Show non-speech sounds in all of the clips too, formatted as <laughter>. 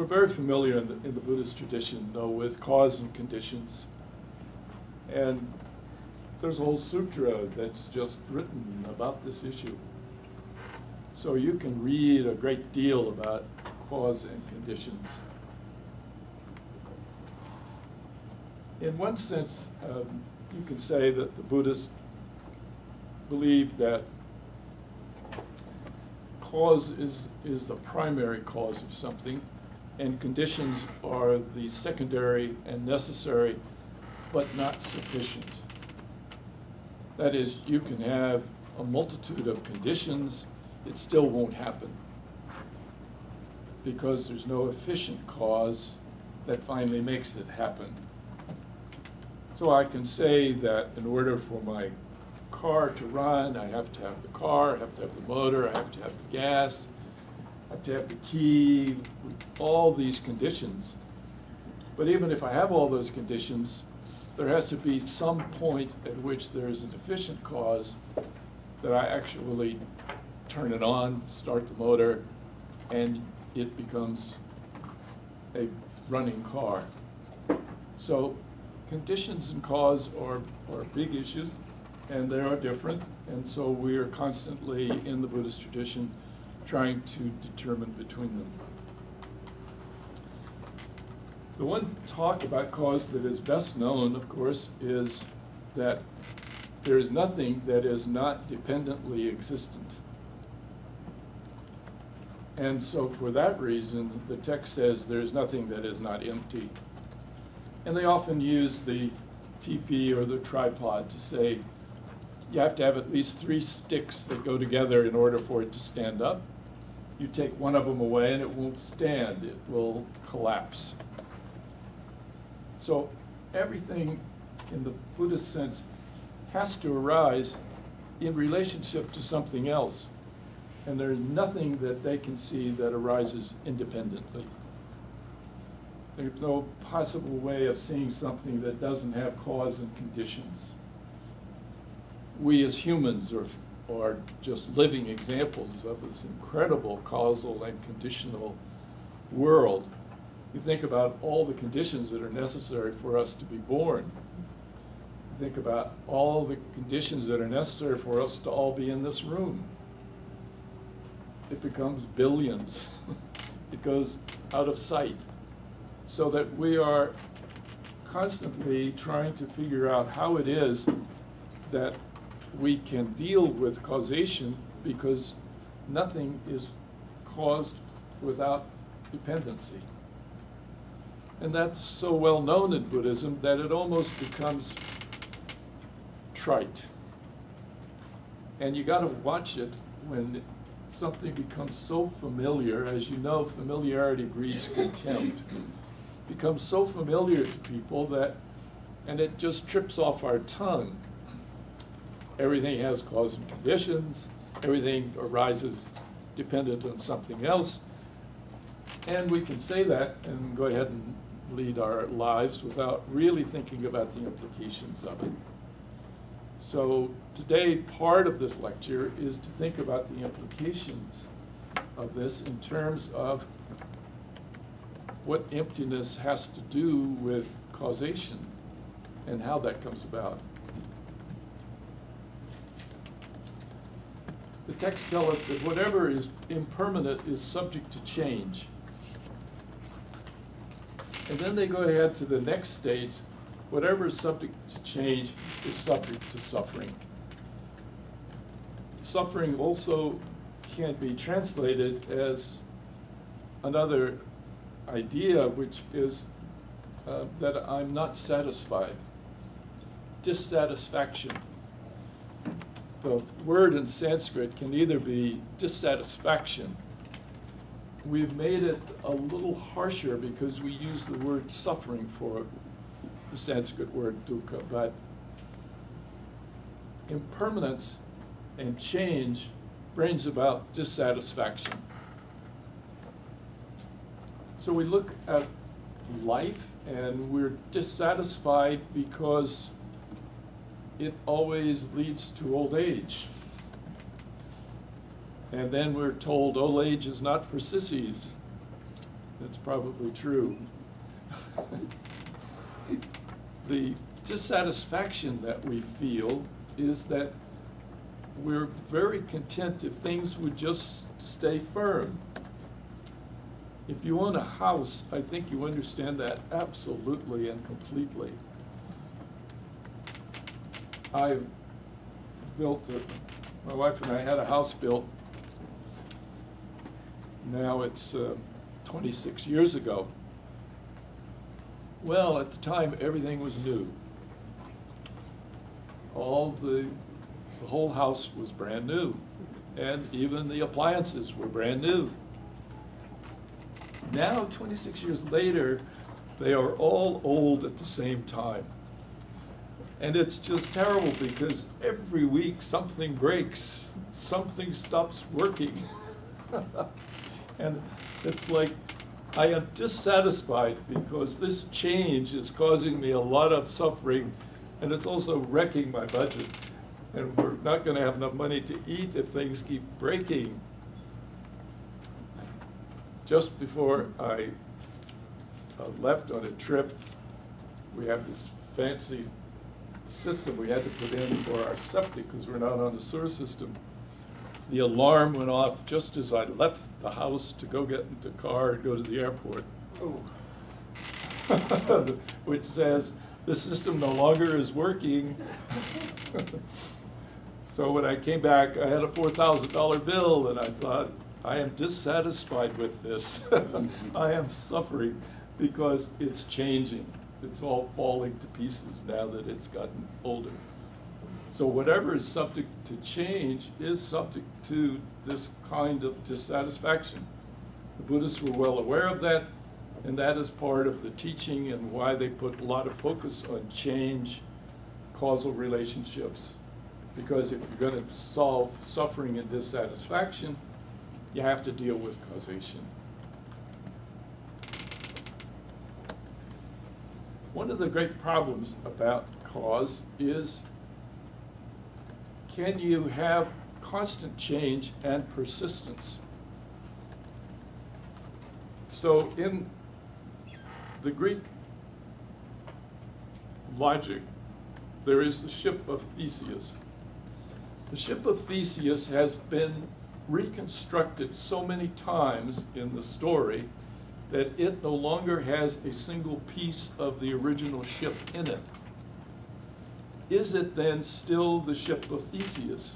We're very familiar in the, in the Buddhist tradition, though, with cause and conditions. And there's a whole sutra that's just written about this issue. So you can read a great deal about cause and conditions. In one sense, um, you can say that the Buddhists believe that cause is, is the primary cause of something, and conditions are the secondary and necessary, but not sufficient. That is, you can have a multitude of conditions, it still won't happen because there's no efficient cause that finally makes it happen. So I can say that in order for my car to run, I have to have the car, I have to have the motor, I have to have the gas, have to have the key, all these conditions. But even if I have all those conditions, there has to be some point at which there is an efficient cause that I actually turn it on, start the motor, and it becomes a running car. So conditions and cause are, are big issues, and they are different, and so we are constantly in the Buddhist tradition trying to determine between them. The one talk about cause that is best known, of course, is that there is nothing that is not dependently existent. And so for that reason, the text says there's nothing that is not empty. And they often use the TP or the tripod to say you have to have at least three sticks that go together in order for it to stand up. You take one of them away and it won't stand, it will collapse. So everything in the Buddhist sense has to arise in relationship to something else. And there's nothing that they can see that arises independently. There's no possible way of seeing something that doesn't have cause and conditions. We as humans are, are just living examples of this incredible causal and conditional world. You think about all the conditions that are necessary for us to be born. You think about all the conditions that are necessary for us to all be in this room. It becomes billions. <laughs> it goes out of sight so that we are constantly trying to figure out how it is that we can deal with causation because nothing is caused without dependency. And that's so well known in Buddhism that it almost becomes trite. And you got to watch it when something becomes so familiar. As you know, familiarity breeds contempt becomes so familiar to people that, and it just trips off our tongue. Everything has cause and conditions, everything arises dependent on something else. And we can say that and go ahead and lead our lives without really thinking about the implications of it. So today, part of this lecture is to think about the implications of this in terms of what emptiness has to do with causation and how that comes about. The texts tell us that whatever is impermanent is subject to change. And then they go ahead to the next stage. Whatever is subject to change is subject to suffering. Suffering also can't be translated as another idea, which is uh, that I'm not satisfied. Dissatisfaction. The word in Sanskrit can either be dissatisfaction. We've made it a little harsher because we use the word suffering for the Sanskrit word dukkha, but impermanence and change brings about dissatisfaction. So we look at life and we're dissatisfied because it always leads to old age. And then we're told old age is not for sissies. That's probably true. <laughs> the dissatisfaction that we feel is that we're very content if things would just stay firm. If you own a house, I think you understand that absolutely and completely. I built, a, my wife and I had a house built. Now it's uh, 26 years ago. Well, at the time, everything was new. All the, the whole house was brand new, and even the appliances were brand new. Now, 26 years later, they are all old at the same time. And it's just terrible because every week something breaks, something stops working. <laughs> and it's like I am dissatisfied because this change is causing me a lot of suffering and it's also wrecking my budget. And we're not going to have enough money to eat if things keep breaking. Just before I uh, left on a trip, we have this fancy system we had to put in for our septic because we're not on the sewer system. The alarm went off just as I left the house to go get into the car and go to the airport. Oh. <laughs> Which says the system no longer is working. <laughs> so when I came back, I had a $4,000 bill and I thought, I am dissatisfied with this. <laughs> I am suffering because it's changing. It's all falling to pieces now that it's gotten older. So whatever is subject to change is subject to this kind of dissatisfaction. The Buddhists were well aware of that, and that is part of the teaching and why they put a lot of focus on change, causal relationships. Because if you're going to solve suffering and dissatisfaction, you have to deal with causation. One of the great problems about cause is can you have constant change and persistence? So in the Greek logic, there is the ship of Theseus. The ship of Theseus has been reconstructed so many times in the story that it no longer has a single piece of the original ship in it. Is it then still the ship of Theseus?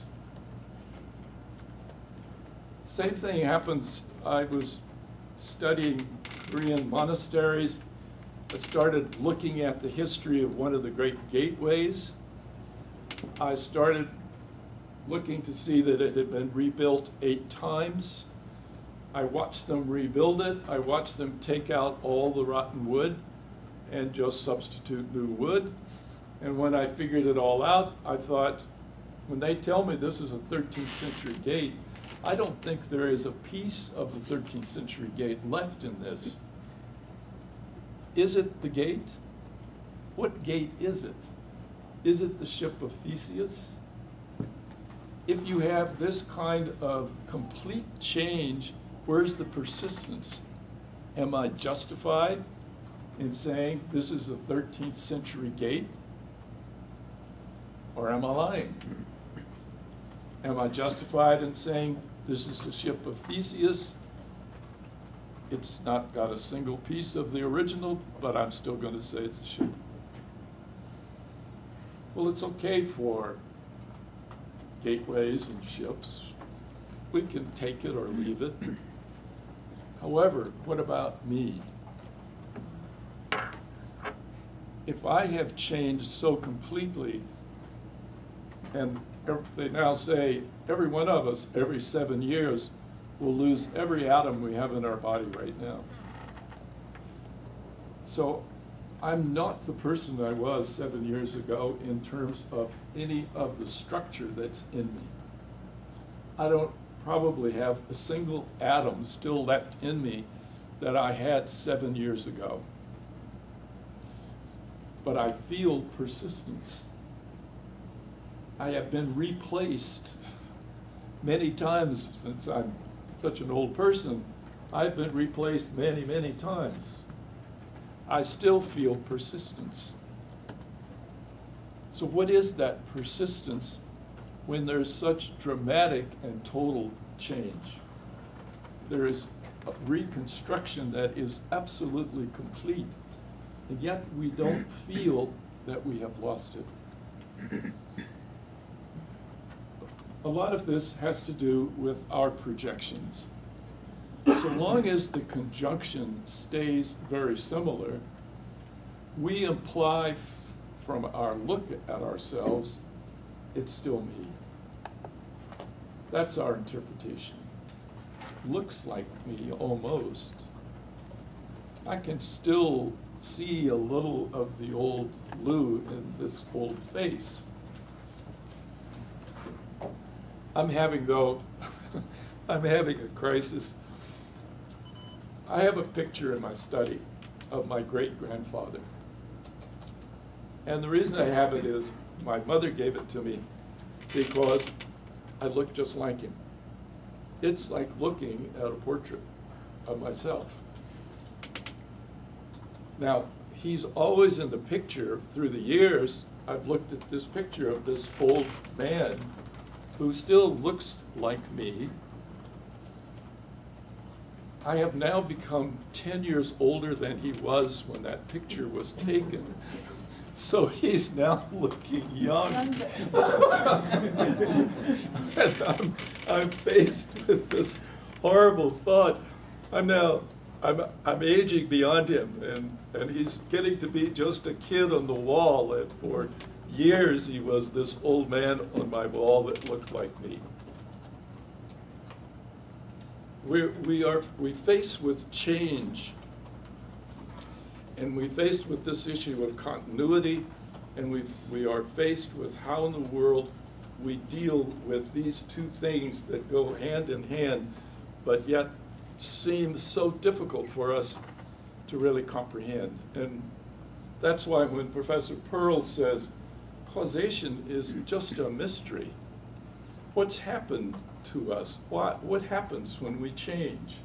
Same thing happens, I was studying Korean monasteries. I started looking at the history of one of the great gateways. I started looking to see that it had been rebuilt eight times. I watched them rebuild it. I watched them take out all the rotten wood and just substitute new wood. And when I figured it all out, I thought, when they tell me this is a 13th century gate, I don't think there is a piece of the 13th century gate left in this. Is it the gate? What gate is it? Is it the ship of Theseus? if you have this kind of complete change, where's the persistence? Am I justified in saying this is a 13th century gate? Or am I lying? Am I justified in saying this is the ship of Theseus? It's not got a single piece of the original, but I'm still going to say it's a ship. Well, it's okay for gateways and ships. We can take it or leave it. However, what about me? If I have changed so completely, and they now say every one of us, every seven years, will lose every atom we have in our body right now. So I'm not the person I was seven years ago in terms of any of the structure that's in me. I don't probably have a single atom still left in me that I had seven years ago. But I feel persistence. I have been replaced many times since I'm such an old person. I've been replaced many, many times. I still feel persistence. So, what is that persistence when there's such dramatic and total change? There is a reconstruction that is absolutely complete, and yet we don't <coughs> feel that we have lost it. A lot of this has to do with our projections. So long as the conjunction stays very similar, we imply from our look at ourselves, it's still me. That's our interpretation. Looks like me almost. I can still see a little of the old Lou in this old face. I'm having, though, <laughs> I'm having a crisis. I have a picture in my study of my great grandfather. And the reason I have it is my mother gave it to me because I look just like him. It's like looking at a portrait of myself. Now, he's always in the picture through the years. I've looked at this picture of this old man who still looks like me. I have now become 10 years older than he was when that picture was taken. So he's now looking young. <laughs> and I'm, I'm faced with this horrible thought. I'm now, I'm, I'm aging beyond him, and, and he's getting to be just a kid on the wall. And for years, he was this old man on my wall that looked like me. We're, we are we face with change and we faced with this issue of continuity, and we we are faced with how in the world we deal with these two things that go hand in hand, but yet seem so difficult for us to really comprehend. And that's why when Professor Pearl says causation is just a mystery, what's happened to us? What, what happens when we change?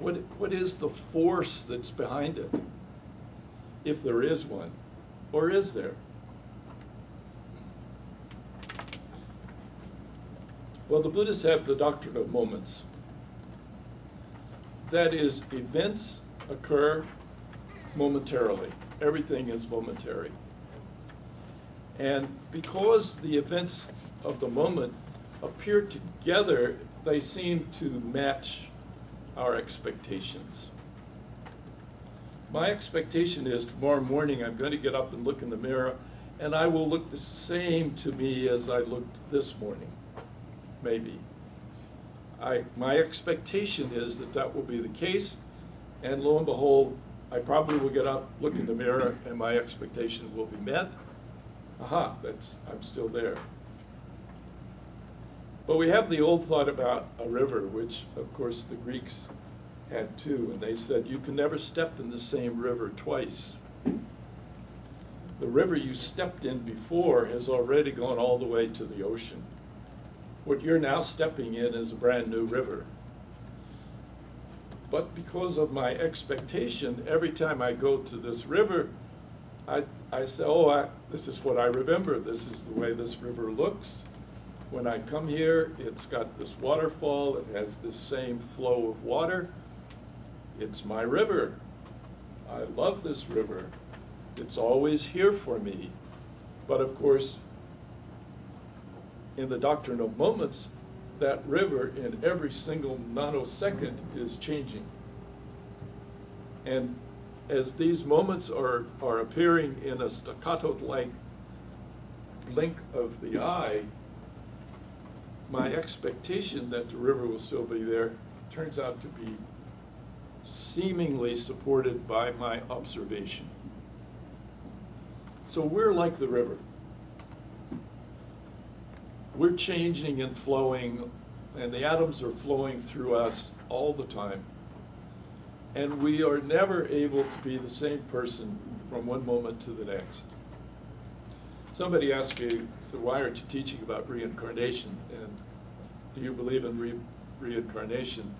What, what is the force that's behind it? If there is one, or is there? Well, the Buddhists have the doctrine of moments. That is, events occur momentarily. Everything is momentary. And because the events of the moment appear together, they seem to match our expectations. My expectation is tomorrow morning I'm going to get up and look in the mirror and I will look the same to me as I looked this morning, maybe. I, my expectation is that that will be the case, and lo and behold, I probably will get up, look in the mirror, and my expectation will be met. Aha, that's, I'm still there. But we have the old thought about a river, which of course the Greeks had too, and they said you can never step in the same river twice. The river you stepped in before has already gone all the way to the ocean. What you're now stepping in is a brand new river. But because of my expectation, every time I go to this river, I, I say, oh, I, this is what I remember. This is the way this river looks. When I come here, it's got this waterfall, it has this same flow of water. It's my river. I love this river. It's always here for me. But of course, in the doctrine of moments, that river in every single nanosecond is changing. And as these moments are, are appearing in a staccato-like blink of the eye, my expectation that the river will still be there turns out to be seemingly supported by my observation. So we're like the river. We're changing and flowing, and the atoms are flowing through us all the time. And we are never able to be the same person from one moment to the next. Somebody asked me, so why aren't you teaching about reincarnation? And do you believe in re reincarnation?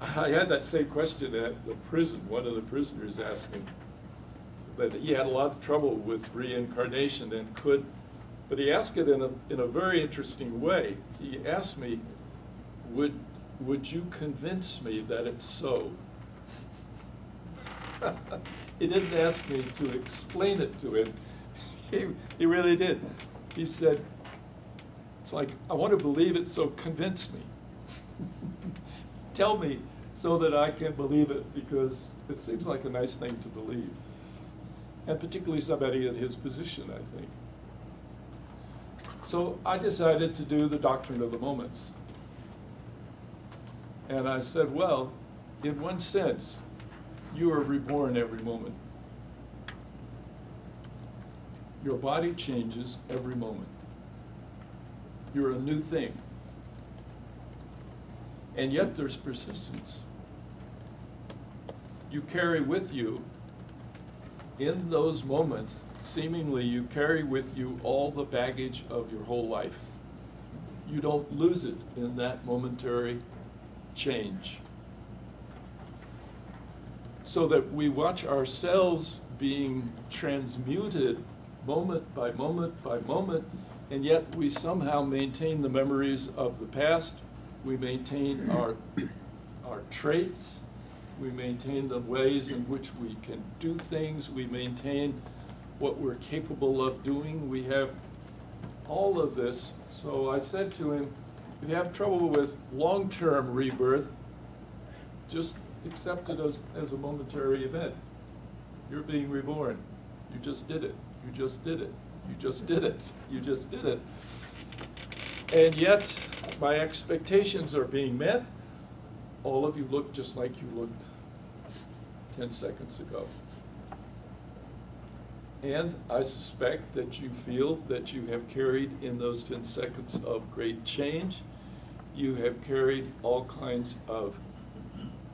I had that same question at the prison. One of the prisoners asked me that he had a lot of trouble with reincarnation and could, but he asked it in a, in a very interesting way. He asked me, would, would you convince me that it's so? <laughs> he didn't ask me to explain it to him. He, he really did. He said, it's like, I want to believe it, so convince me. <laughs> Tell me so that I can believe it because it seems like a nice thing to believe. And particularly somebody in his position, I think. So I decided to do the doctrine of the moments. And I said, well, in one sense, you are reborn every moment. Your body changes every moment. You're a new thing. And yet there's persistence. You carry with you, in those moments, seemingly you carry with you all the baggage of your whole life. You don't lose it in that momentary change. So that we watch ourselves being transmuted moment by moment by moment, and yet we somehow maintain the memories of the past, we maintain our, our traits, we maintain the ways in which we can do things, we maintain what we're capable of doing. We have all of this. So I said to him, if you have trouble with long-term rebirth, just accept it as, as a momentary event. You're being reborn. You just did it. You just did it. You just did it. You just did it. And yet, my expectations are being met. All of you look just like you looked 10 seconds ago. And I suspect that you feel that you have carried in those 10 seconds of great change, you have carried all kinds of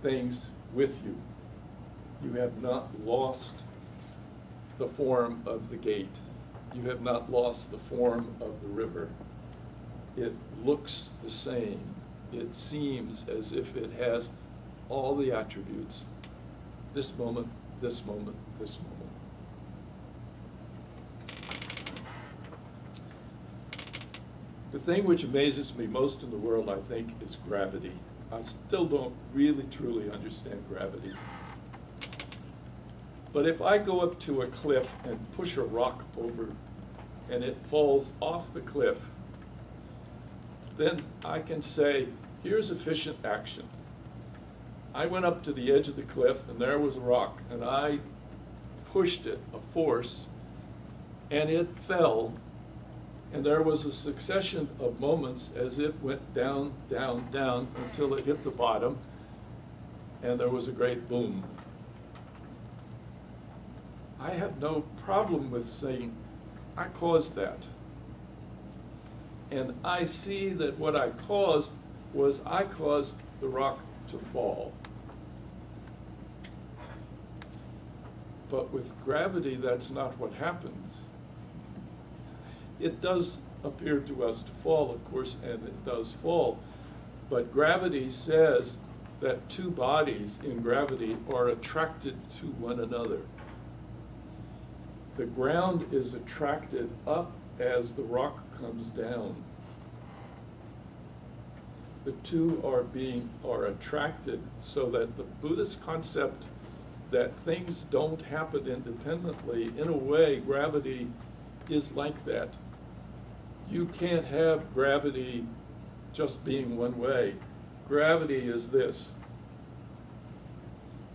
things with you. You have not lost the form of the gate. You have not lost the form of the river. It looks the same. It seems as if it has all the attributes. This moment, this moment, this moment. The thing which amazes me most in the world, I think, is gravity. I still don't really truly understand gravity. But if I go up to a cliff and push a rock over and it falls off the cliff, then I can say, here's efficient action. I went up to the edge of the cliff and there was a rock and I pushed it, a force, and it fell. And there was a succession of moments as it went down, down, down until it hit the bottom and there was a great boom. I have no problem with saying, I caused that. And I see that what I caused was I caused the rock to fall. But with gravity, that's not what happens. It does appear to us to fall, of course, and it does fall. But gravity says that two bodies in gravity are attracted to one another the ground is attracted up as the rock comes down. The two are being are attracted so that the Buddhist concept that things don't happen independently, in a way, gravity is like that. You can't have gravity just being one way. Gravity is this.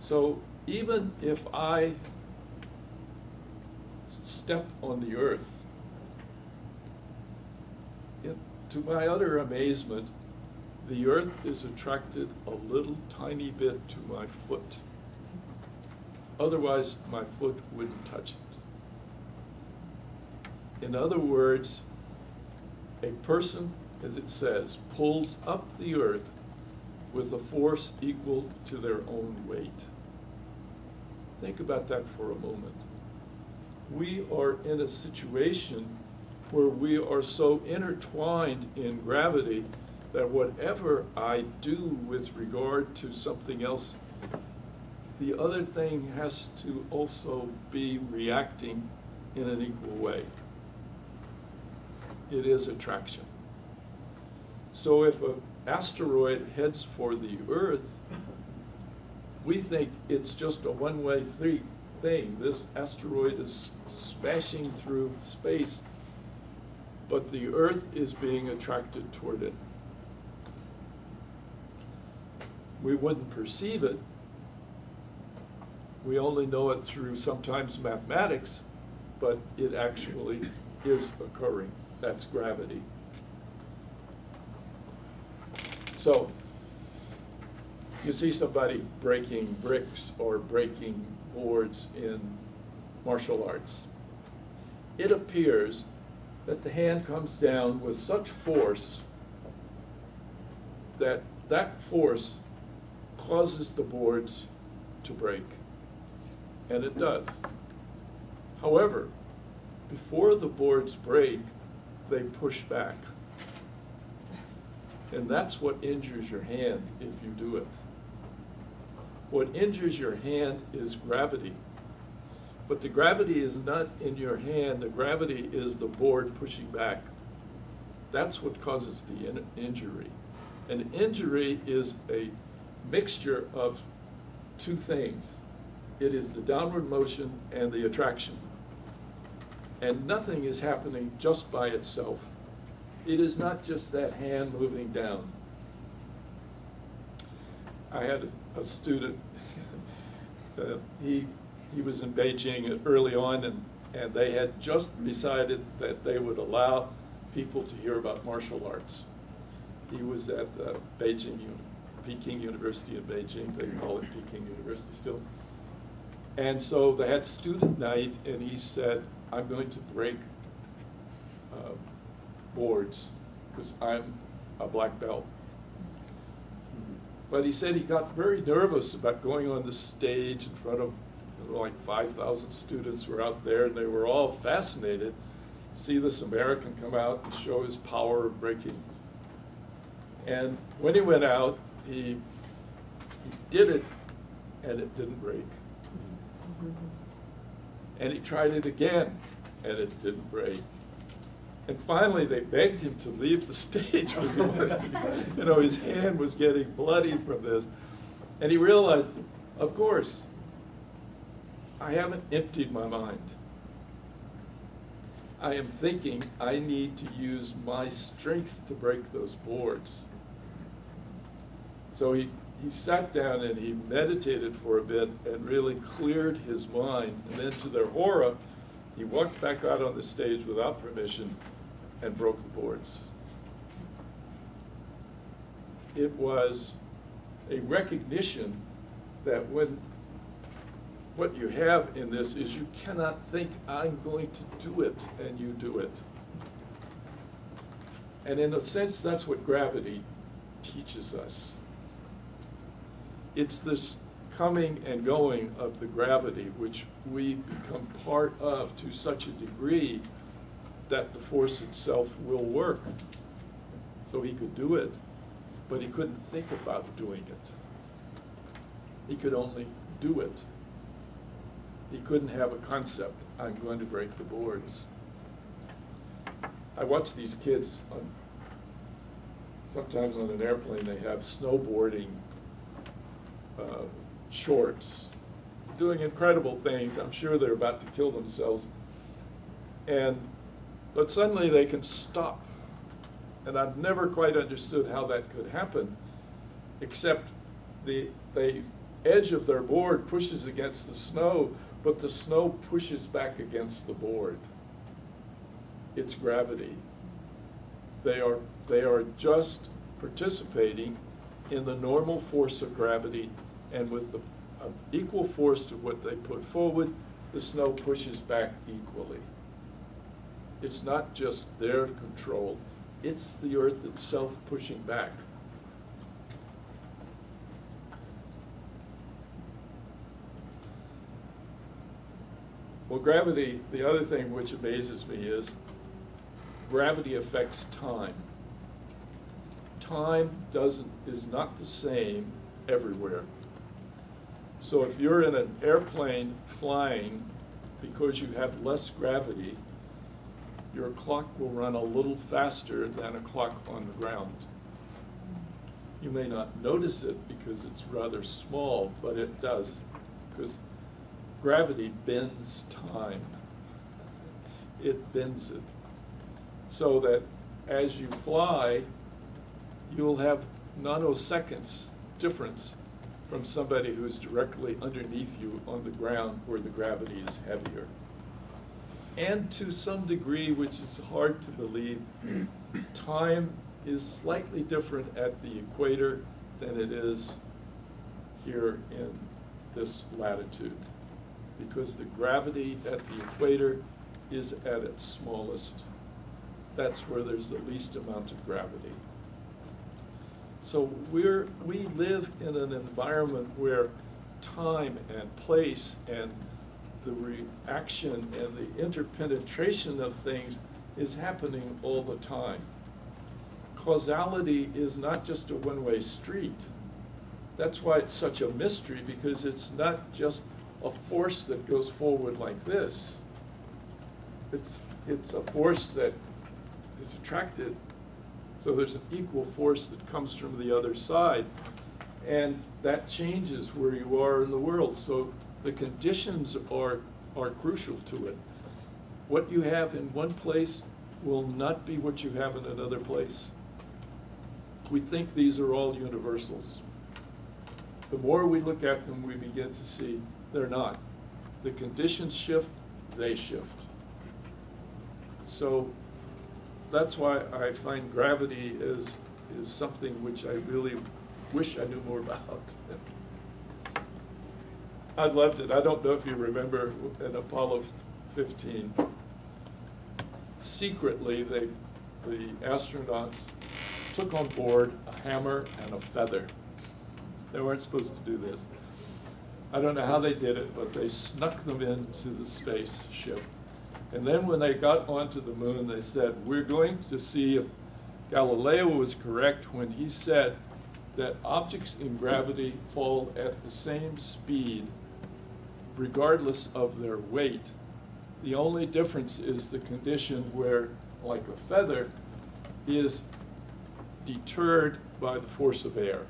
So even if I step on the earth. It, to my utter amazement, the earth is attracted a little tiny bit to my foot. Otherwise, my foot wouldn't touch it. In other words, a person, as it says, pulls up the earth with a force equal to their own weight. Think about that for a moment we are in a situation where we are so intertwined in gravity that whatever I do with regard to something else, the other thing has to also be reacting in an equal way. It is attraction. So if an asteroid heads for the Earth, we think it's just a one-way thing. This asteroid is smashing through space, but the Earth is being attracted toward it. We wouldn't perceive it. We only know it through sometimes mathematics, but it actually is occurring. That's gravity. So, you see somebody breaking bricks or breaking boards in martial arts. It appears that the hand comes down with such force that that force causes the boards to break. And it does. However, before the boards break, they push back. And that's what injures your hand if you do it. What injures your hand is gravity. But the gravity is not in your hand, the gravity is the board pushing back. That's what causes the in injury. An injury is a mixture of two things. It is the downward motion and the attraction. And nothing is happening just by itself. It is not just that hand moving down. I had a, a student, <laughs> uh, he, he was in Beijing early on and, and they had just decided that they would allow people to hear about martial arts. He was at uh, Beijing, Peking University in Beijing, they call it Peking University still. And so they had student night and he said, I'm going to break uh, boards because I'm a black belt. But he said he got very nervous about going on the stage in front of you know, like 5,000 students were out there and they were all fascinated to see this American come out and show his power of breaking. And when he went out, he, he did it and it didn't break. Mm-hmm. And he tried it again and it didn't break. And finally, they begged him to leave the <laughs> stage because you know, his hand was getting bloody from this. And he realized, of course, I haven't emptied my mind. I am thinking I need to use my strength to break those boards. So he, he sat down and he meditated for a bit and really cleared his mind. And then to their horror, he walked back out on the stage without permission and broke the boards. It was a recognition that when what you have in this is you cannot think, I'm going to do it, and you do it. And in a sense, that's what gravity teaches us. It's this coming and going of the gravity which we become part of to such a degree that the force itself will work. So he could do it, but he couldn't think about doing it. He could only do it. He couldn't have a concept, I'm going to break the boards. I watch these kids on, sometimes on an airplane, they have snowboarding uh, shorts, doing incredible things. I'm sure they're about to kill themselves. And but suddenly they can stop. And I've never quite understood how that could happen, except the, the edge of their board pushes against the snow, but the snow pushes back against the board. It's gravity. They are, they are just participating in the normal force of gravity, and with the uh, equal force to what they put forward, the snow pushes back equally. It's not just their control, it's the earth itself pushing back. Well, gravity, the other thing which amazes me is gravity affects time. time doesn't, is not the same everywhere. So if you're in an airplane flying, because you have less gravity, your clock will run a little faster than a clock on the ground. You may not notice it because it's rather small, but it does, because gravity bends time. It bends it. So that as you fly, you'll have nanoseconds difference from somebody who's directly underneath you on the ground where the gravity is heavier. And to some degree, which is hard to believe, time is slightly different at the equator than it is here in this latitude. Because the gravity at the equator is at its smallest. That's where there's the least amount of gravity. So we're, we live in an environment where time and place and the reaction and the interpenetration of things is happening all the time. Causality is not just a one-way street. That's why it's such a mystery, because it's not just a force that goes forward like this. It's, it's a force that is attracted so there's an equal force that comes from the other side. And that changes where you are in the world. So the conditions are, are crucial to it. What you have in one place will not be what you have in another place. We think these are all universals. The more we look at them, we begin to see they're not. The conditions shift, they shift. So that's why I find gravity is, is something which I really wish I knew more <laughs> about. I loved it. I don't know if you remember in Apollo 15, secretly they, the astronauts took on board a hammer and a feather. They weren't supposed to do this. I don't know how they did it, but they snuck them into the spaceship and then when they got onto the moon, they said, we're going to see if Galileo was correct when he said that objects in gravity fall at the same speed regardless of their weight. The only difference is the condition where, like a feather, is deterred by the force of air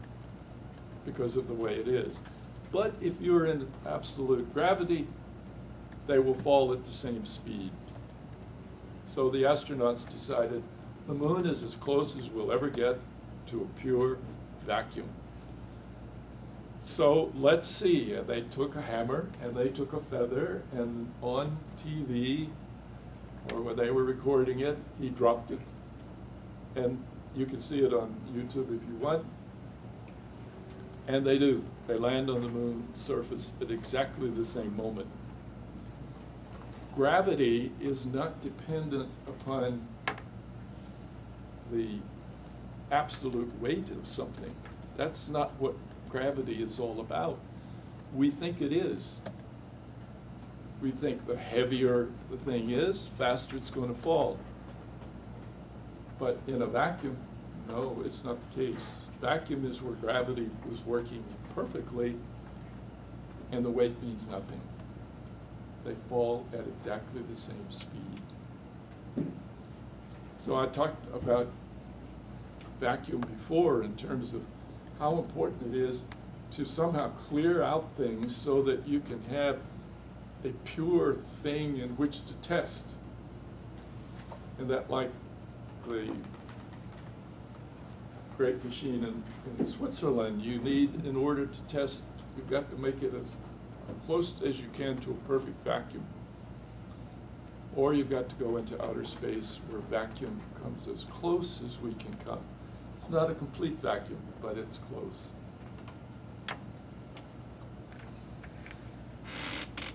because of the way it is. But if you're in absolute gravity, they will fall at the same speed. So the astronauts decided the moon is as close as we'll ever get to a pure vacuum. So let's see. They took a hammer and they took a feather, and on TV, or when they were recording it, he dropped it. And you can see it on YouTube if you want. And they do. They land on the moon surface at exactly the same moment gravity is not dependent upon the absolute weight of something. That's not what gravity is all about. We think it is. We think the heavier the thing is, faster it's going to fall. But in a vacuum, no, it's not the case. Vacuum is where gravity was working perfectly and the weight means nothing they fall at exactly the same speed. So I talked about vacuum before in terms of how important it is to somehow clear out things so that you can have a pure thing in which to test. And that like the great machine in, in Switzerland, you need, in order to test, you've got to make it as close as you can to a perfect vacuum. Or you've got to go into outer space where vacuum comes as close as we can come. It's not a complete vacuum, but it's close.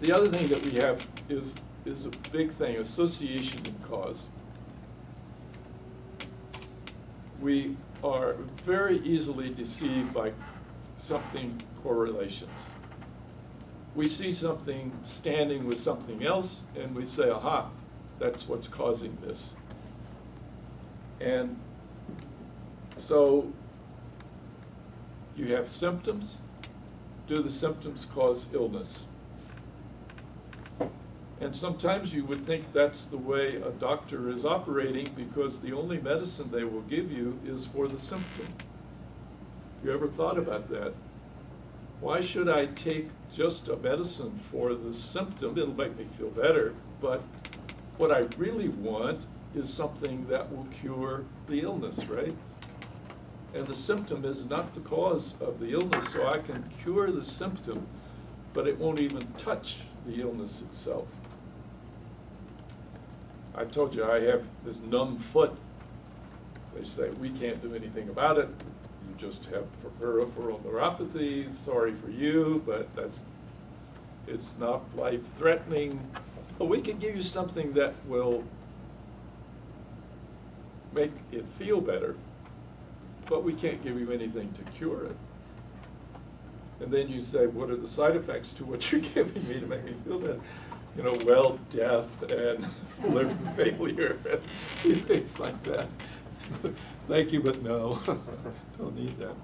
The other thing that we have is, is a big thing, association and cause. We are very easily deceived by something correlations we see something standing with something else, and we say, aha, that's what's causing this. And So you have symptoms. Do the symptoms cause illness? And sometimes you would think that's the way a doctor is operating because the only medicine they will give you is for the symptom. You ever thought about that? Why should I take just a medicine for the symptom? It'll make me feel better, but what I really want is something that will cure the illness, right? And the symptom is not the cause of the illness, so I can cure the symptom, but it won't even touch the illness itself. I told you I have this numb foot. They say, we can't do anything about it. Just have peripheral neuropathy. Sorry for you, but that's it's not life-threatening. But we can give you something that will make it feel better, but we can't give you anything to cure it. And then you say, what are the side effects to what <laughs> you're giving me to make me feel better? You know, well, death and <laughs> liver failure and <laughs> things like that. Thank you, but no, <laughs> don't need that.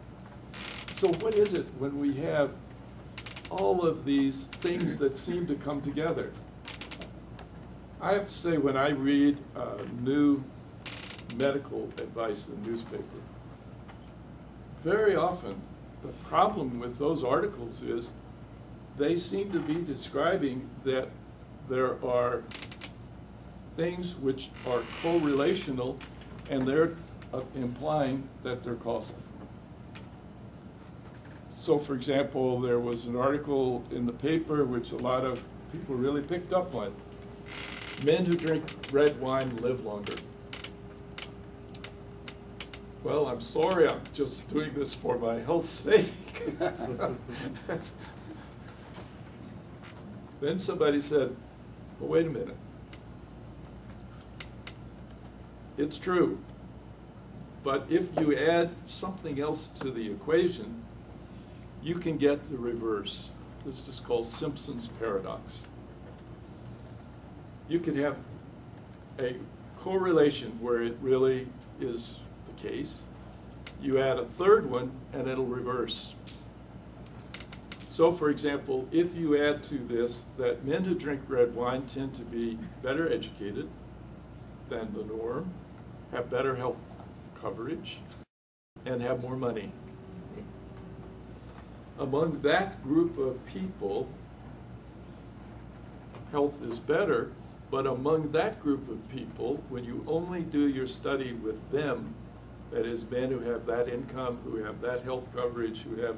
So what is it when we have all of these things that seem to come together? I have to say, when I read uh, new medical advice in the newspaper, very often the problem with those articles is they seem to be describing that there are things which are correlational and they're implying that they're causal. So for example, there was an article in the paper which a lot of people really picked up on. Men who drink red wine live longer. Well, I'm sorry, I'm just doing this for my health's sake. <laughs> then somebody said, well, wait a minute. It's true. But if you add something else to the equation, you can get the reverse. This is called Simpson's paradox. You can have a correlation where it really is the case. You add a third one and it'll reverse. So for example, if you add to this that men who drink red wine tend to be better educated than the norm, have better health coverage, and have more money. Among that group of people, health is better, but among that group of people, when you only do your study with them, that is men who have that income, who have that health coverage, who have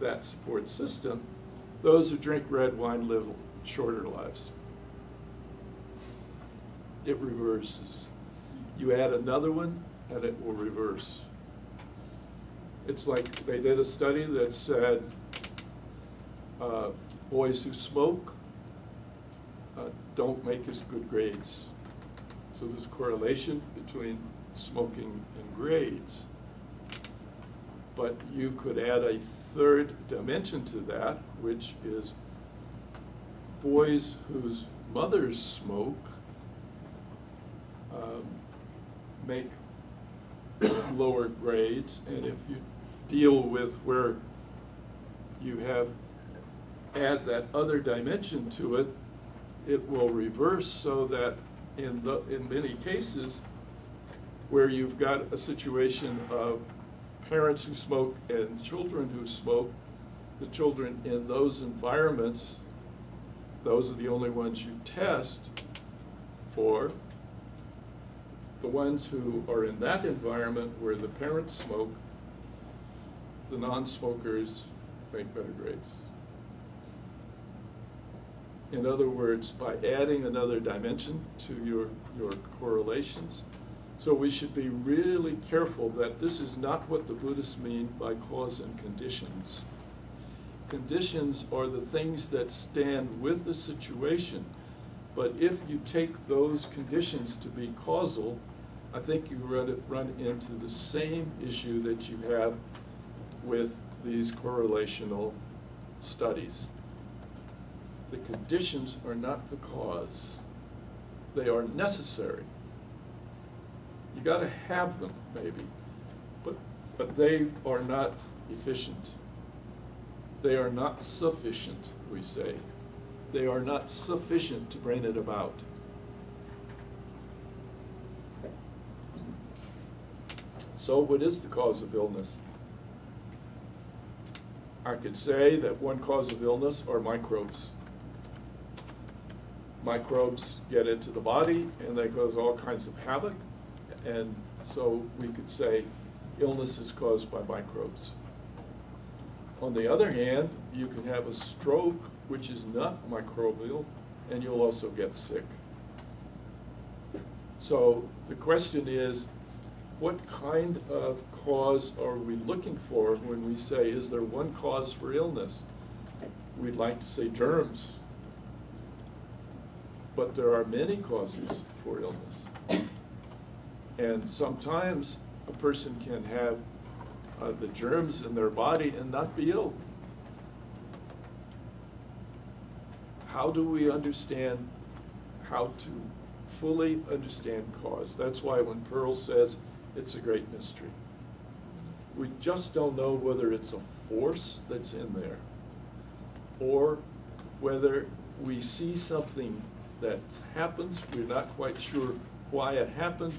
that support system, those who drink red wine live shorter lives. It reverses. You add another one, and it will reverse. It's like they did a study that said uh, boys who smoke uh, don't make as good grades. So there's a correlation between smoking and grades. But you could add a third dimension to that, which is boys whose mothers smoke um, make <coughs> lower grades, and if you deal with where you have add that other dimension to it, it will reverse so that in the in many cases where you've got a situation of parents who smoke and children who smoke, the children in those environments, those are the only ones you test for. The ones who are in that environment where the parents smoke, the non-smokers make better grades. In other words, by adding another dimension to your, your correlations, so we should be really careful that this is not what the Buddhists mean by cause and conditions. Conditions are the things that stand with the situation, but if you take those conditions to be causal, I think you run, into the same issue that you have with these correlational studies. The conditions are not the cause. They are necessary. You got to have them, maybe, but they are not efficient. They are not sufficient, we say. They are not sufficient to bring it about. So what is the cause of illness? I could say that one cause of illness are microbes. Microbes get into the body and they cause all kinds of havoc. And so we could say illness is caused by microbes. On the other hand, you can have a stroke, which is not microbial, and you'll also get sick. So the question is, what kind of cause are we looking for when we say, is there one cause for illness? We'd like to say germs, but there are many causes for illness. And sometimes a person can have uh, the germs in their body and not be ill. How do we understand how to fully understand cause? That's why when Pearl says it's a great mystery. We just don't know whether it's a force that's in there or whether we see something that happens, we're not quite sure why it happened,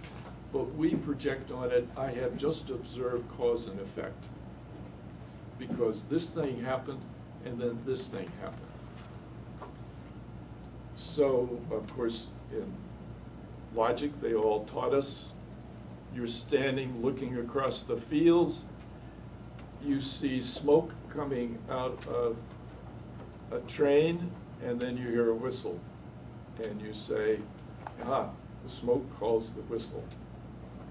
but we project on it, I have just observed cause and effect. Because this thing happened, and then this thing happened. So, of course, in logic, they all taught us, you're standing looking across the fields, you see smoke coming out of a train, and then you hear a whistle. And you say, ah, the smoke calls the whistle.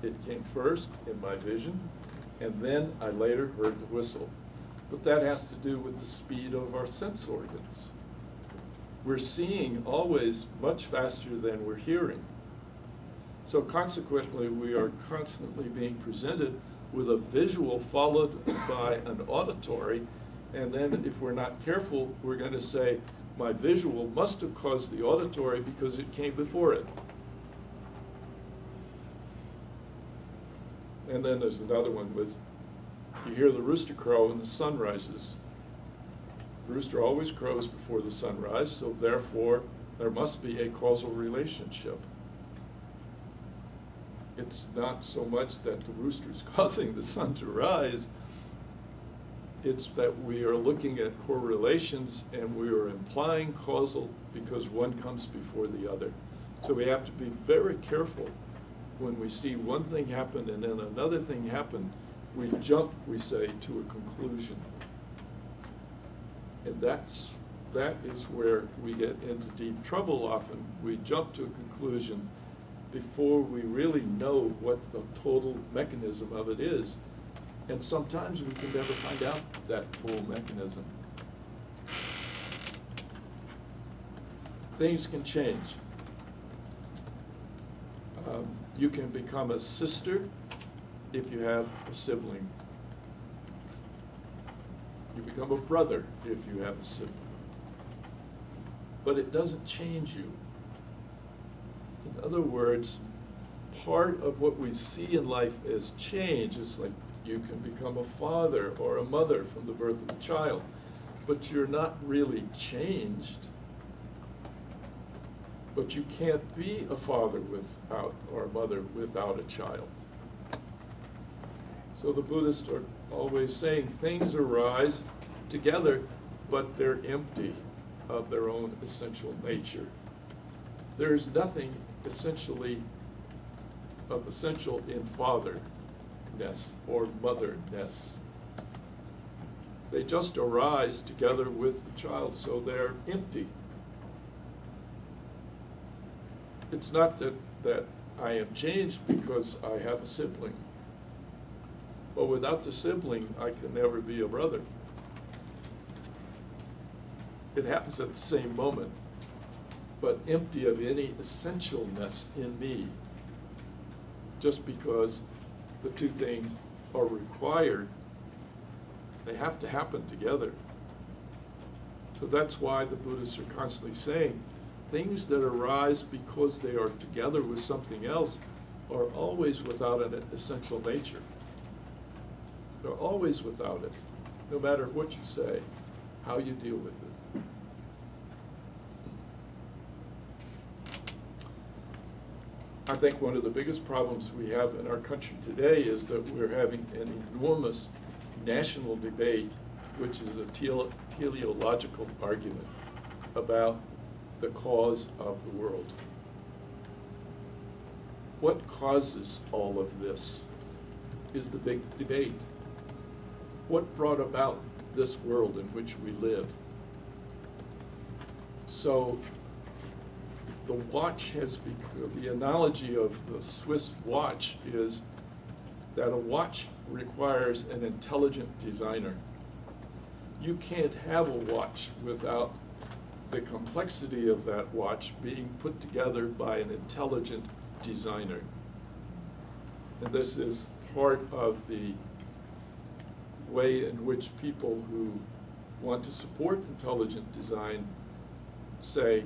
It came first in my vision, and then I later heard the whistle. But that has to do with the speed of our sense organs. We're seeing always much faster than we're hearing. So consequently, we are constantly being presented with a visual followed by an auditory, and then if we're not careful, we're going to say, my visual must have caused the auditory because it came before it. And then there's another one with, you hear the rooster crow and the sun rises. Rooster always crows before the sunrise, so therefore there must be a causal relationship. It's not so much that the rooster is <laughs> causing the sun to rise, it's that we are looking at correlations and we are implying causal because one comes before the other. So we have to be very careful when we see one thing happen and then another thing happen, we jump, we say, to a conclusion. And that's, that is where we get into deep trouble often. We jump to a conclusion before we really know what the total mechanism of it is. And sometimes we can never find out that full mechanism. Things can change. Um, you can become a sister if you have a sibling. You become a brother if you have a sibling. But it doesn't change you. In other words, part of what we see in life as change is like you can become a father or a mother from the birth of a child, but you're not really changed but you can't be a father without, or a mother without a child. So the Buddhists are always saying things arise together, but they're empty of their own essential nature. There is nothing essentially of essential in fatherness or motherness. They just arise together with the child, so they're empty it's not that, that I am changed because I have a sibling. But without the sibling, I can never be a brother. It happens at the same moment, but empty of any essentialness in me, just because the two things are required. They have to happen together. So that's why the Buddhists are constantly saying, things that arise because they are together with something else are always without an essential nature. They're always without it, no matter what you say, how you deal with it. I think one of the biggest problems we have in our country today is that we're having an enormous national debate, which is a tele teleological argument about the cause of the world. What causes all of this is the big debate. What brought about this world in which we live? So the watch has become, the analogy of the Swiss watch is that a watch requires an intelligent designer. You can't have a watch without the complexity of that watch being put together by an intelligent designer. And this is part of the way in which people who want to support intelligent design say,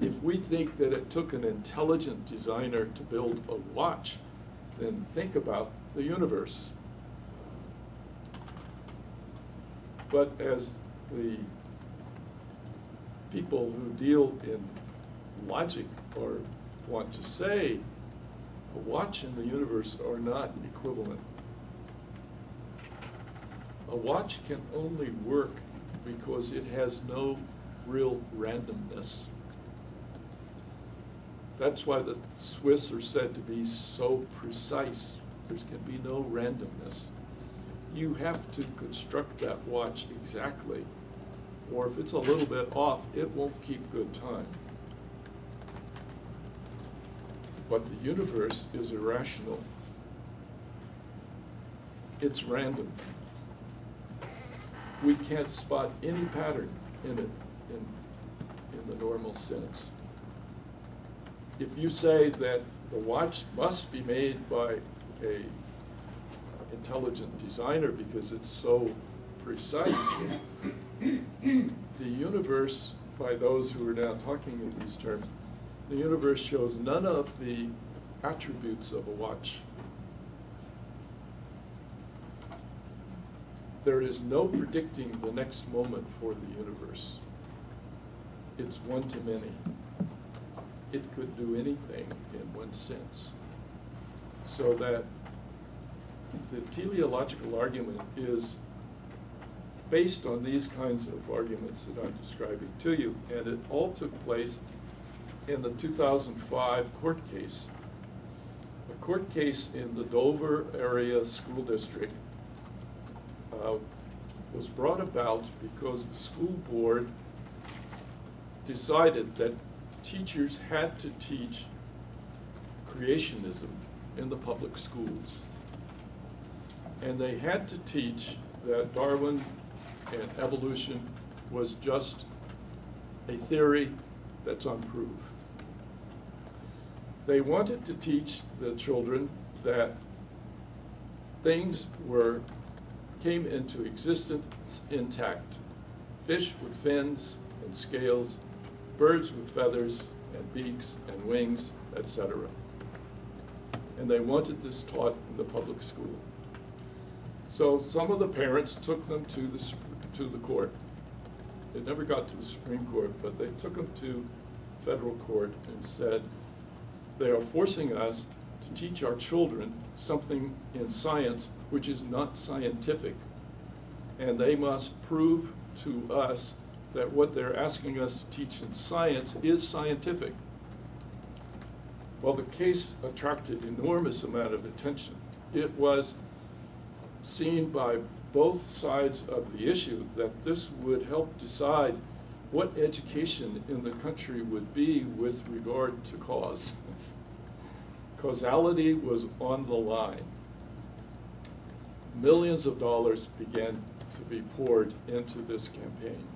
if we think that it took an intelligent designer to build a watch, then think about the universe. But as the people who deal in logic or want to say, a watch and the universe are not equivalent. A watch can only work because it has no real randomness. That's why the Swiss are said to be so precise. There can be no randomness. You have to construct that watch exactly, or if it's a little bit off, it won't keep good time. But the universe is irrational. It's random. We can't spot any pattern in it in, in the normal sense if you say that the watch must be made by a intelligent designer because it's so precise, the universe, by those who are now talking in these terms, the universe shows none of the attributes of a watch. There is no predicting the next moment for the universe. It's one to many it could do anything in one sense. So that the teleological argument is based on these kinds of arguments that I'm describing to you, and it all took place in the 2005 court case. A court case in the Dover area school district uh, was brought about because the school board decided that teachers had to teach creationism in the public schools. And they had to teach that Darwin and evolution was just a theory that's unproved. They wanted to teach the children that things were came into existence intact. Fish with fins and scales birds with feathers and beaks and wings, etc. And they wanted this taught in the public school. So some of the parents took them to the, to the court. It never got to the Supreme Court, but they took them to federal court and said, they are forcing us to teach our children something in science which is not scientific. And they must prove to us that what they're asking us to teach in science is scientific. Well, the case attracted enormous amount of attention. It was seen by both sides of the issue that this would help decide what education in the country would be with regard to cause. Causality was on the line. Millions of dollars began to be poured into this campaign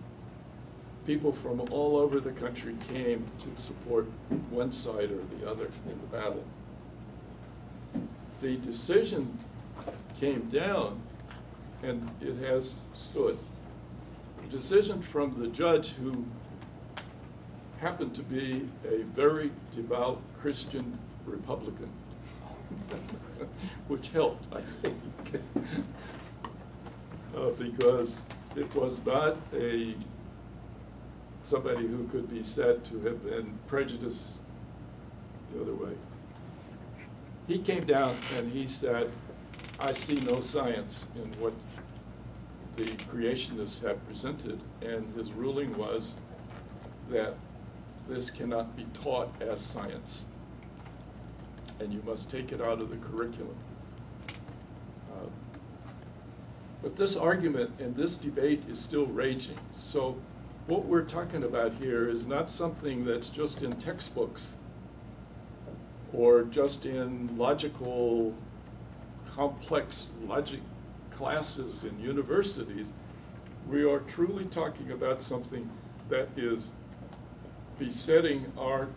people from all over the country came to support one side or the other in the battle. The decision came down and it has stood. A decision from the judge who happened to be a very devout Christian Republican, which helped, I think. uh, because it was not a somebody who could be said to have been prejudiced the other way. He came down and he said, I see no science in what the creationists have presented, and his ruling was that this cannot be taught as science, and you must take it out of the curriculum. Uh, but this argument and this debate is still raging. So what we're talking about here is not something that's just in textbooks or just in logical, complex logic classes in universities. We are truly talking about something that is besetting our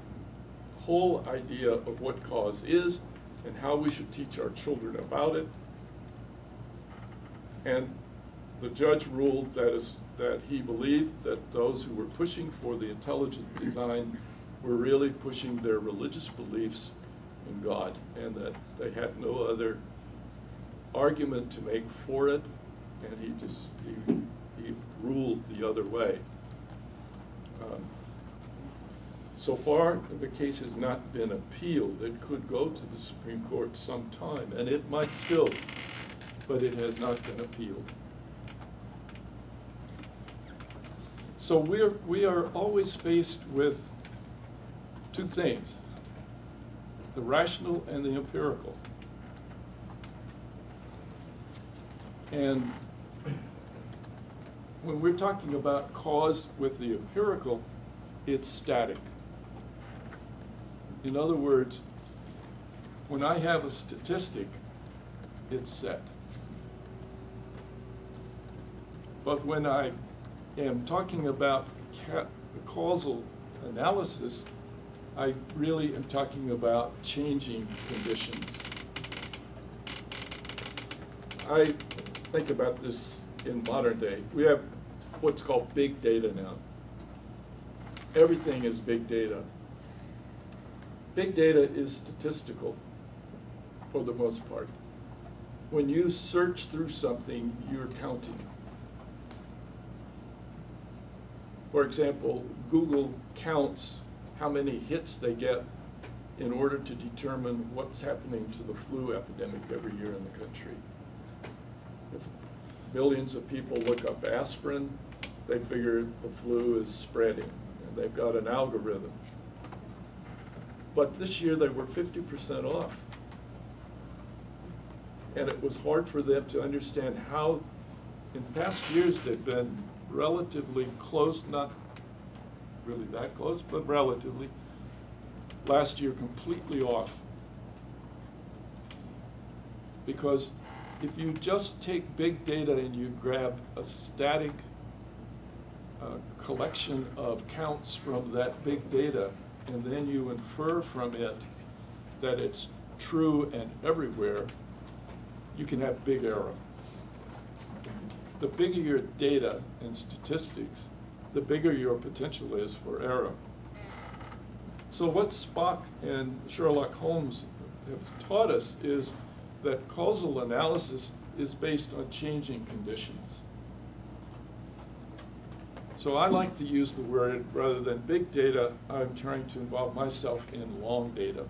whole idea of what cause is and how we should teach our children about it. And the judge ruled that is that he believed that those who were pushing for the intelligent design were really pushing their religious beliefs in God and that they had no other argument to make for it and he just he, he ruled the other way. Um, so far, the case has not been appealed. It could go to the Supreme Court sometime, and it might still, but it has not been appealed. So we're, we are always faced with two things, the rational and the empirical. And when we're talking about cause with the empirical, it's static. In other words, when I have a statistic, it's set. But when I am talking about causal analysis, I really am talking about changing conditions. I think about this in modern day. We have what's called big data now. Everything is big data. Big data is statistical for the most part. When you search through something, you're counting. For example, Google counts how many hits they get in order to determine what's happening to the flu epidemic every year in the country. If millions of people look up aspirin, they figure the flu is spreading, and they've got an algorithm. But this year they were 50% off. And it was hard for them to understand how, in past years, they've been relatively close, not really that close, but relatively. Last year, completely off. Because if you just take big data and you grab a static uh, collection of counts from that big data, and then you infer from it that it's true and everywhere, you can have big error the bigger your data and statistics, the bigger your potential is for error. So what Spock and Sherlock Holmes have taught us is that causal analysis is based on changing conditions. So I like to use the word, rather than big data, I'm trying to involve myself in long data.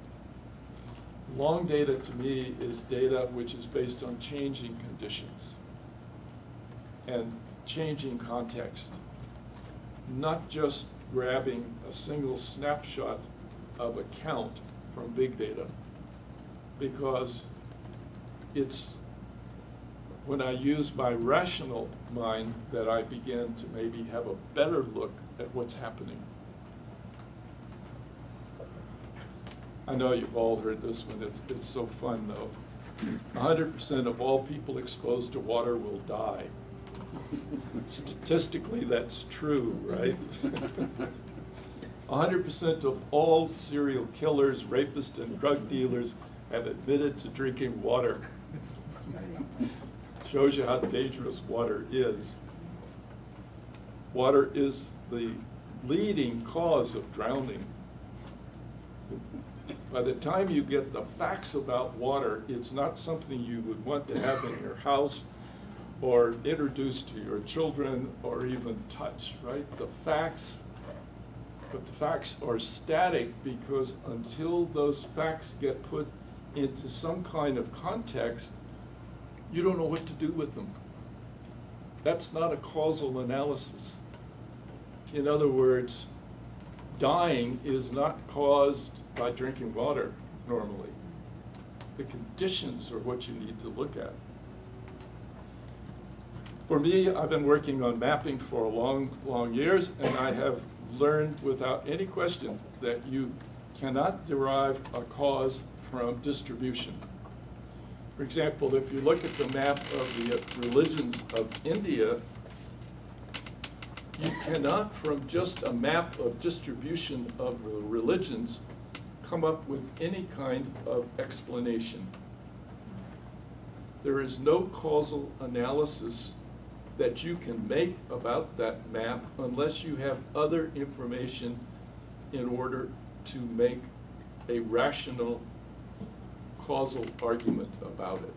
Long data to me is data which is based on changing conditions and changing context, not just grabbing a single snapshot of a count from big data, because it's when I use my rational mind that I begin to maybe have a better look at what's happening. I know you've all heard this one, it's, it's so fun though. 100% of all people exposed to water will die. Statistically, that's true, right? 100% of all serial killers, rapists, and drug dealers have admitted to drinking water. Shows you how dangerous water is. Water is the leading cause of drowning. By the time you get the facts about water, it's not something you would want to have in your house or introduce to your children or even touch, right? The facts, but the facts are static because until those facts get put into some kind of context, you don't know what to do with them. That's not a causal analysis. In other words, dying is not caused by drinking water normally. The conditions are what you need to look at. For me, I've been working on mapping for a long, long years, and I have learned without any question that you cannot derive a cause from distribution. For example, if you look at the map of the religions of India, you cannot, from just a map of distribution of the religions, come up with any kind of explanation. There is no causal analysis that you can make about that map unless you have other information in order to make a rational causal argument about it.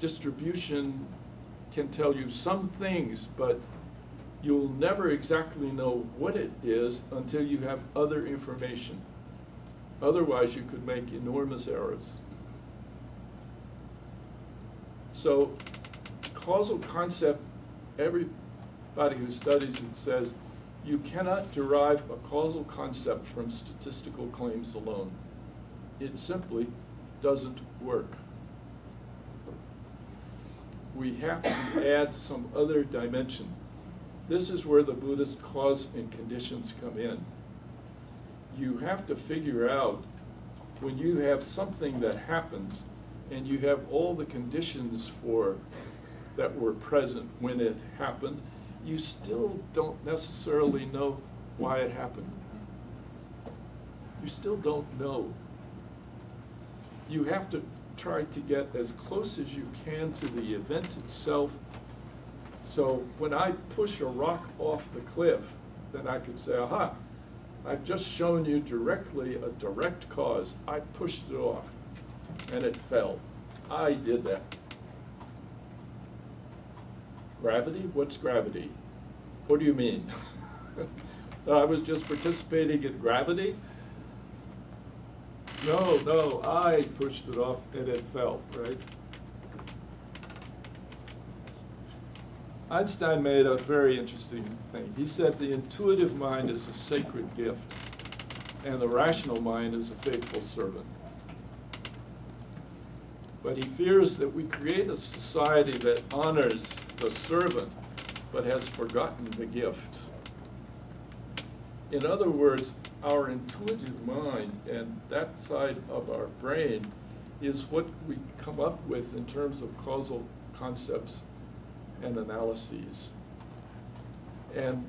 Distribution can tell you some things, but you'll never exactly know what it is until you have other information. Otherwise, you could make enormous errors. So, causal concept, everybody who studies it says, you cannot derive a causal concept from statistical claims alone it simply doesn't work. We have to add some other dimension. This is where the Buddhist cause and conditions come in. You have to figure out when you have something that happens and you have all the conditions for that were present when it happened, you still don't necessarily know why it happened. You still don't know you have to try to get as close as you can to the event itself. So when I push a rock off the cliff, then I could say, aha, I've just shown you directly a direct cause. I pushed it off and it fell. I did that. Gravity? What's gravity? What do you mean? <laughs> I was just participating in gravity? No, no, I pushed it off and it fell, right? Einstein made a very interesting thing. He said the intuitive mind is a sacred gift and the rational mind is a faithful servant. But he fears that we create a society that honors the servant but has forgotten the gift. In other words, our intuitive mind and that side of our brain is what we come up with in terms of causal concepts and analyses. And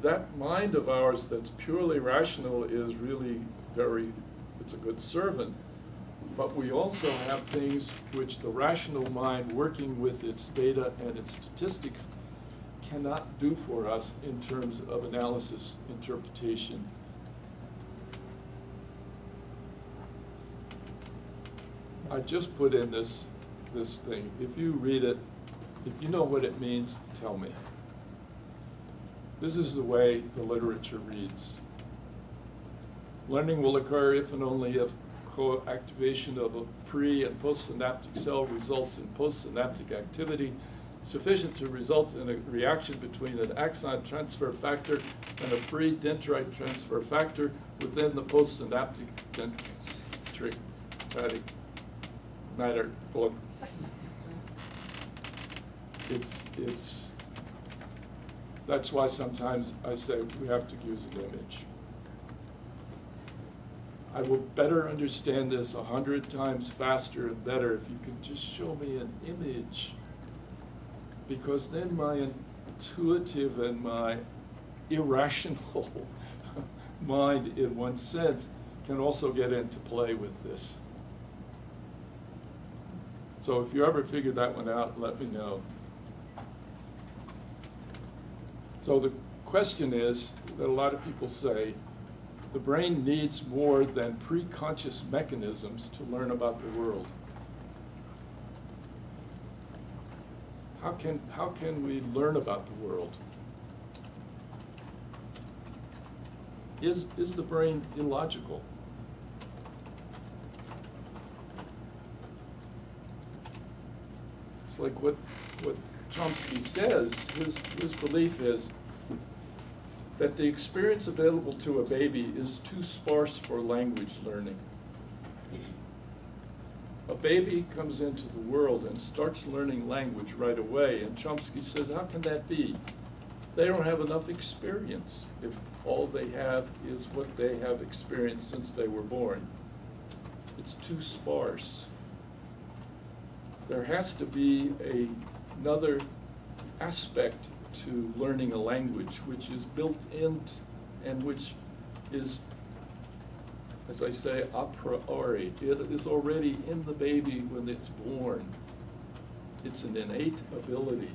that mind of ours that's purely rational is really very, it's a good servant. But we also have things which the rational mind working with its data and its statistics cannot do for us in terms of analysis, interpretation. I just put in this, this thing. If you read it, if you know what it means, tell me. This is the way the literature reads. Learning will occur if and only if co-activation of a pre- and postsynaptic cell results in postsynaptic activity sufficient to result in a reaction between an axon transfer factor and a free dendrite transfer factor within the postsynaptic dendritic matter. It's, it's, that's why sometimes I say we have to use an image. I will better understand this a hundred times faster and better if you can just show me an image because then my intuitive and my irrational <laughs> mind, in one sense, can also get into play with this. So if you ever figure that one out, let me know. So the question is that a lot of people say, the brain needs more than pre-conscious mechanisms to learn about the world. How can, how can we learn about the world? Is, is the brain illogical? It's like what, what Chomsky says, his, his belief is that the experience available to a baby is too sparse for language learning. A baby comes into the world and starts learning language right away, and Chomsky says, how can that be? They don't have enough experience if all they have is what they have experienced since they were born. It's too sparse. There has to be a, another aspect to learning a language which is built in and which is as I say, a priori. It is already in the baby when it's born. It's an innate ability.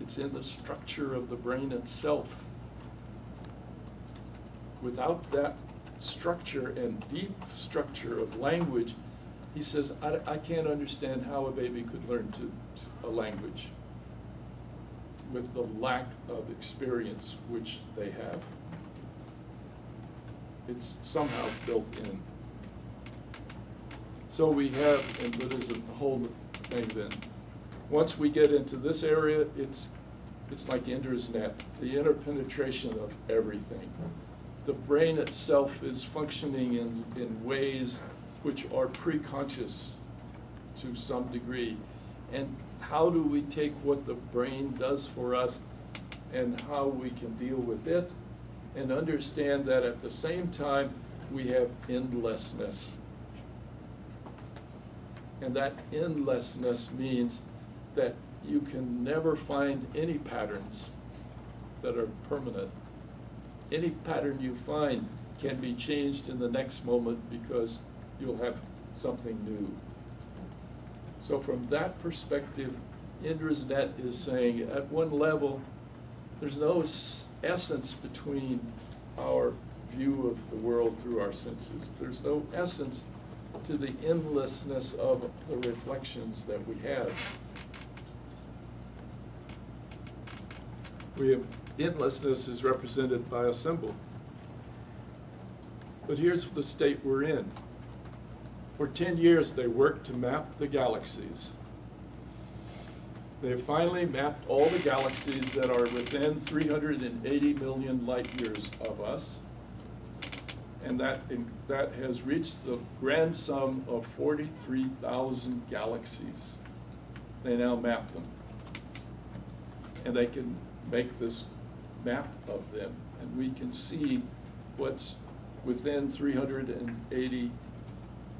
It's in the structure of the brain itself. Without that structure and deep structure of language, he says, I, I can't understand how a baby could learn to, to a language with the lack of experience which they have it's somehow built in. So we have in Buddhism the whole thing then. Once we get into this area, it's it's like Indra's net, the interpenetration of everything. The brain itself is functioning in, in ways which are pre-conscious to some degree. And how do we take what the brain does for us and how we can deal with it and understand that at the same time we have endlessness. And that endlessness means that you can never find any patterns that are permanent. Any pattern you find can be changed in the next moment because you'll have something new. So from that perspective, Indra's net is saying at one level, there's no essence between our view of the world through our senses. There's no essence to the endlessness of the reflections that we have. We have endlessness is represented by a symbol. But here's the state we're in. For 10 years, they worked to map the galaxies. They finally mapped all the galaxies that are within 380 million light years of us. And that, in, that has reached the grand sum of 43,000 galaxies. They now map them. And they can make this map of them. And we can see what's within 380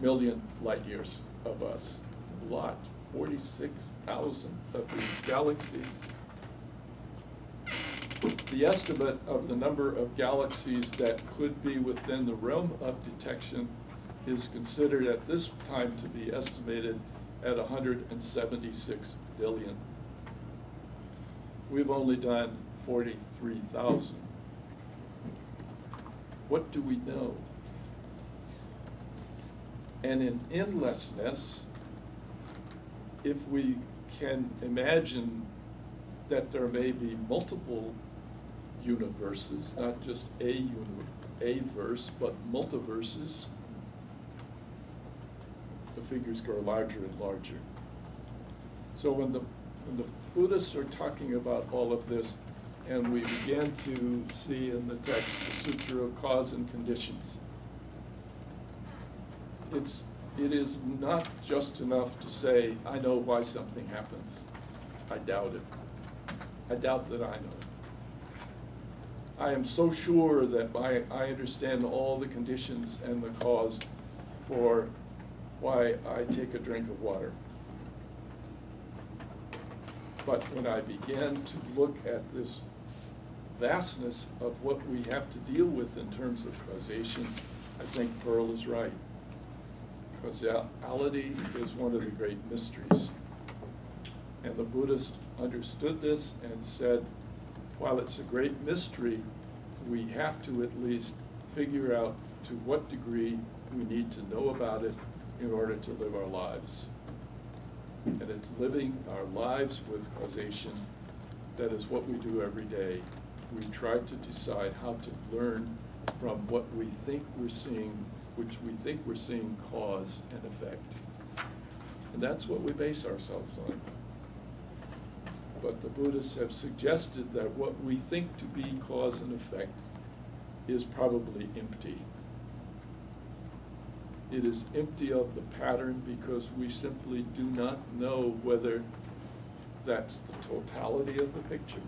million light years of us. A lot. 46,000 of these galaxies. The estimate of the number of galaxies that could be within the realm of detection is considered at this time to be estimated at 176 billion. We've only done 43,000. What do we know? And in endlessness, if we can imagine that there may be multiple universes, not just a, uni a verse, but multiverses, the figures grow larger and larger. So when the, when the Buddhists are talking about all of this, and we begin to see in the text the Sutra of Cause and Conditions, it's it is not just enough to say, I know why something happens. I doubt it. I doubt that I know. I am so sure that I understand all the conditions and the cause for why I take a drink of water. But when I began to look at this vastness of what we have to deal with in terms of causation, I think Pearl is right. Causality is one of the great mysteries. And the Buddhist understood this and said, while it's a great mystery, we have to at least figure out to what degree we need to know about it in order to live our lives. And it's living our lives with causation. That is what we do every day. We try to decide how to learn from what we think we're seeing, which we think we're seeing cause and effect. And that's what we base ourselves on. But the Buddhists have suggested that what we think to be cause and effect is probably empty. It is empty of the pattern because we simply do not know whether that's the totality of the picture,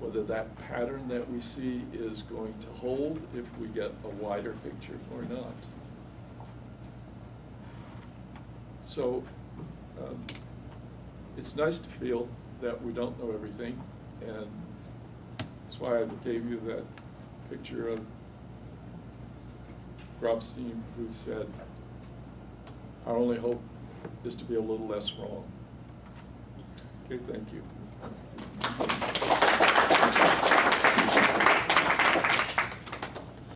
whether that pattern that we see is going to hold if we get a wider picture or not. So um, it's nice to feel that we don't know everything, and that's why I gave you that picture of Grobstein, who said, our only hope is to be a little less wrong. Okay, thank you.